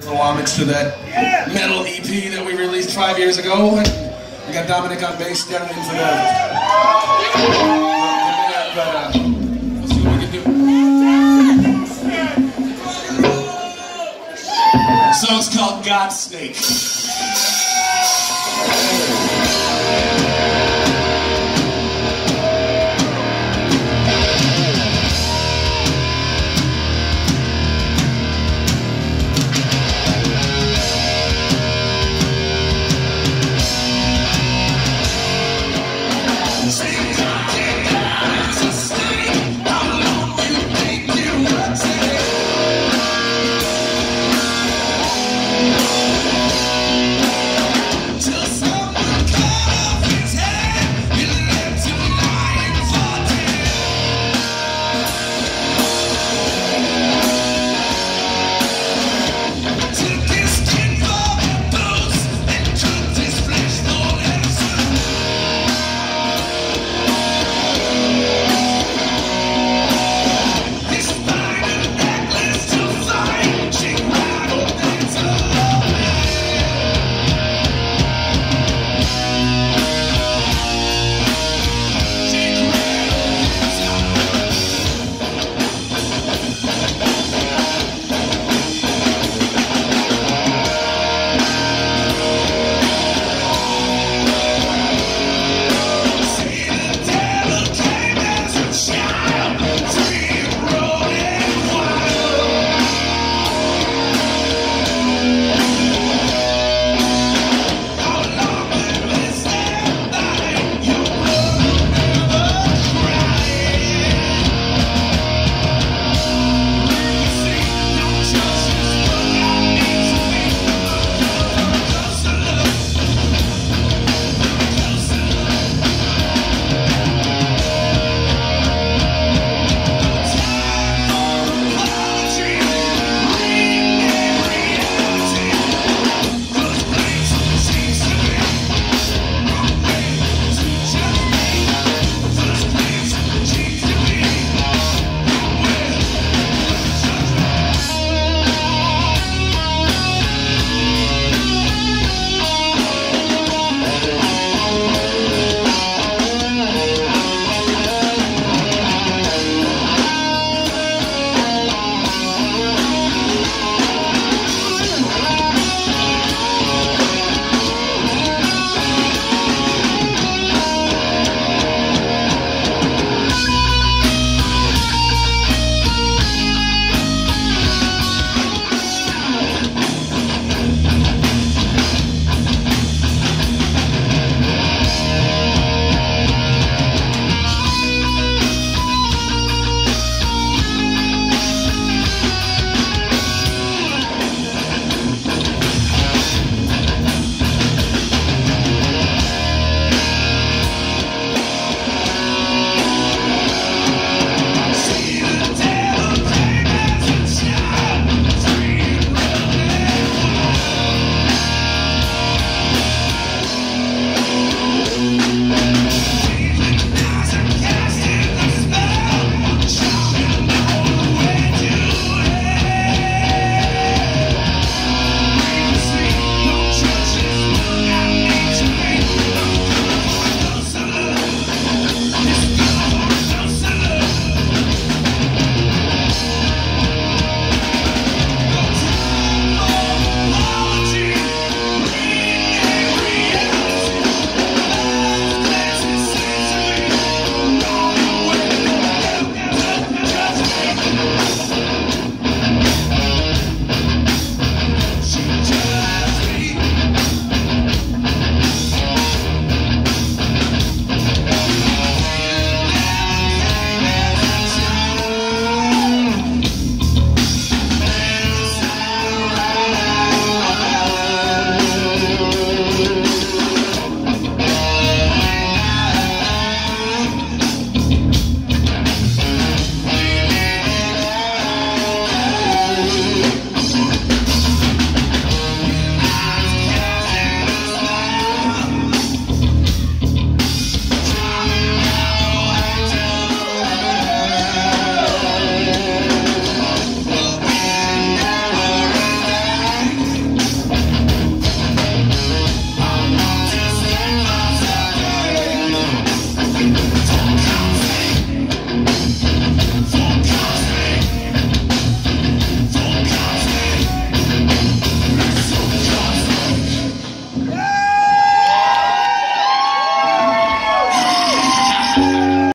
little homage to that metal EP that we released five years ago. We got Dominic on bass standing in for that. But, uh. So it's called God Snake.